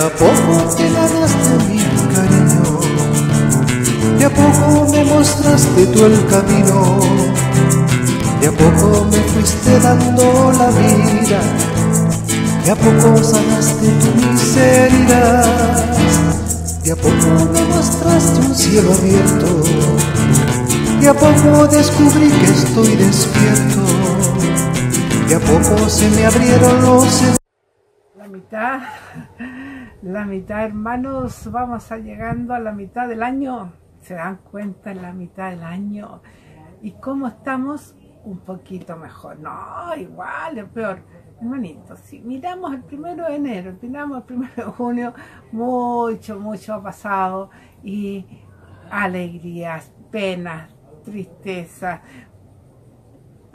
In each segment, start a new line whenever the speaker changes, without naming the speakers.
a poco te ganaste mi cariño, de a poco me mostraste tú el camino, de a poco me fuiste dando la vida, de a poco sanaste tu miseria, de a poco me mostraste un cielo abierto, de a poco descubrí que estoy despierto, de a poco se me abrieron los
mitad, la mitad hermanos, vamos a llegando a la mitad del año, se dan cuenta en la mitad del año. Y cómo estamos un poquito mejor, no, igual, es peor, hermanitos, si miramos el primero de enero, miramos el primero de junio, mucho, mucho ha pasado y alegrías, penas, tristeza,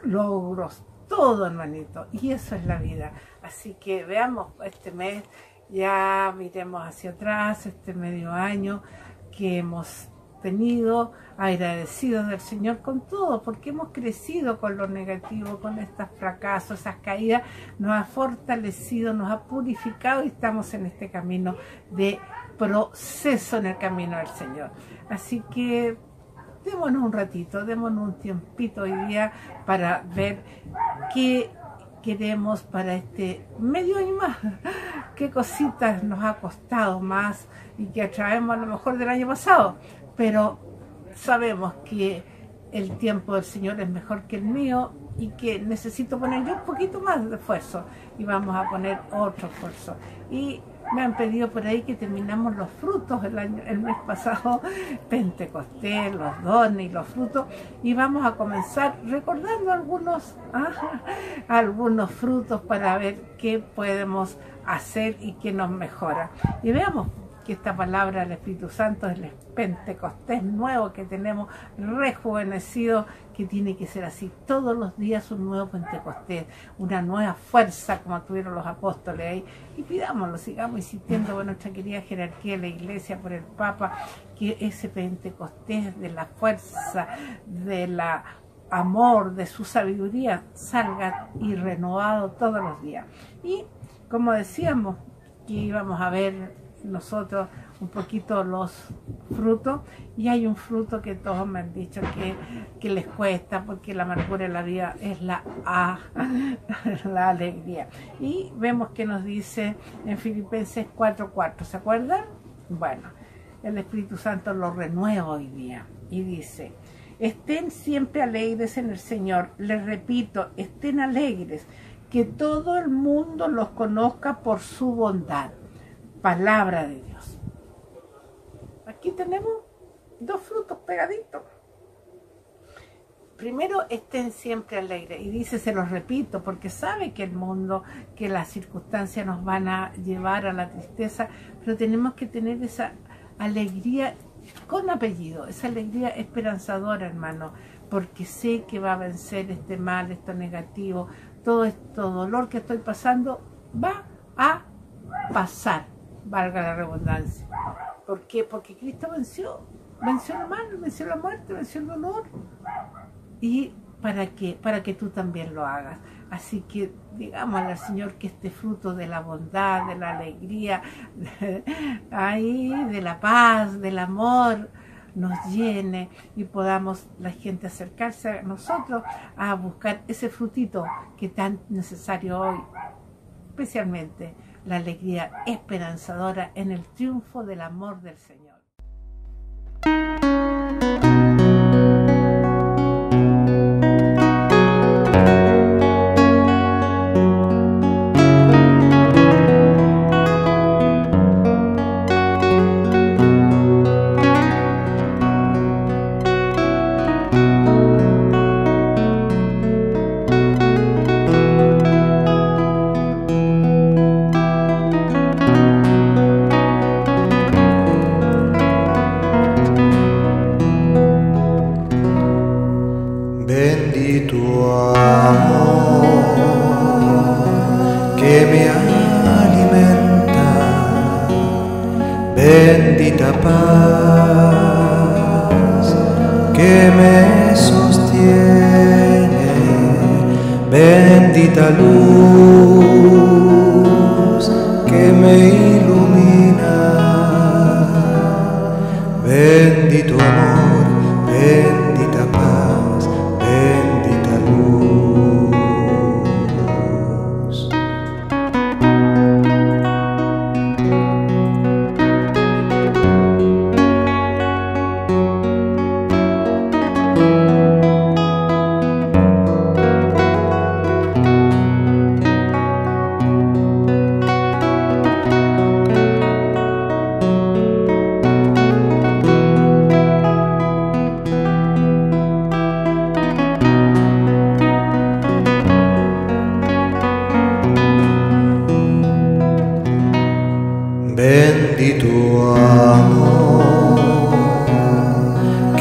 logros, todo hermanito, y eso es la vida. Así que veamos este mes, ya miremos hacia atrás, este medio año que hemos tenido, agradecidos del Señor con todo, porque hemos crecido con lo negativo, con estos fracasos, esas caídas, nos ha fortalecido, nos ha purificado y estamos en este camino de proceso en el camino del Señor. Así que démonos un ratito, démonos un tiempito hoy día para ver qué queremos para este medio año más, qué cositas nos ha costado más y que atraemos a lo mejor del año pasado, pero sabemos que el tiempo del Señor es mejor que el mío y que necesito poner yo un poquito más de esfuerzo y vamos a poner otro esfuerzo. Y me han pedido por ahí que terminamos los frutos el, año, el mes pasado, Pentecostés, los dones y los frutos, y vamos a comenzar recordando algunos, ah, algunos frutos para ver qué podemos hacer y qué nos mejora. Y veamos que esta palabra del Espíritu Santo es el Pentecostés nuevo que tenemos, rejuvenecido, que tiene que ser así. Todos los días un nuevo Pentecostés, una nueva fuerza como tuvieron los apóstoles ahí. Y pidámoslo, sigamos insistiendo con nuestra querida jerarquía de la iglesia, por el Papa, que ese Pentecostés de la fuerza, de la amor, de su sabiduría, salga y renovado todos los días. Y como decíamos, que íbamos a ver nosotros un poquito los frutos y hay un fruto que todos me han dicho que, que les cuesta porque la amargura de la vida es la A, la alegría. Y vemos que nos dice en Filipenses 4.4, ¿se acuerdan? Bueno, el Espíritu Santo lo renueva hoy día y dice, estén siempre alegres en el Señor, les repito, estén alegres, que todo el mundo los conozca por su bondad palabra de Dios. Aquí tenemos dos frutos pegaditos. Primero, estén siempre alegres. Y dice, se los repito, porque sabe que el mundo, que las circunstancias nos van a llevar a la tristeza, pero tenemos que tener esa alegría con apellido, esa alegría esperanzadora, hermano, porque sé que va a vencer este mal, esto negativo, todo este dolor que estoy pasando, va a pasar valga la redundancia. ¿Por qué? Porque Cristo venció, venció el mal, venció la muerte, venció el dolor. ¿Y para qué? Para que tú también lo hagas. Así que digámosle al Señor que este fruto de la bondad, de la alegría, de, ahí, de la paz, del amor, nos llene y podamos la gente acercarse a nosotros a buscar ese frutito que tan necesario hoy, especialmente la alegría esperanzadora en el triunfo del amor del Señor.
Bendita luz que me ilumina.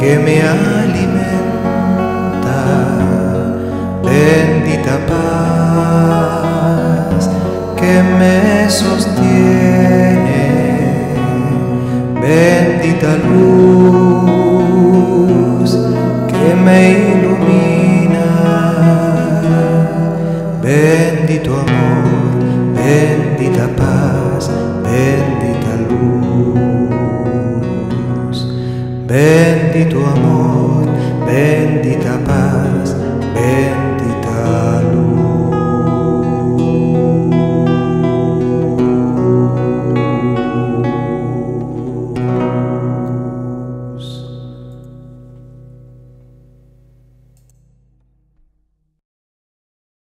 Que me alimenta, bendita paz que me sostiene, bendita luz que me luz, bendito amor, bendita paz,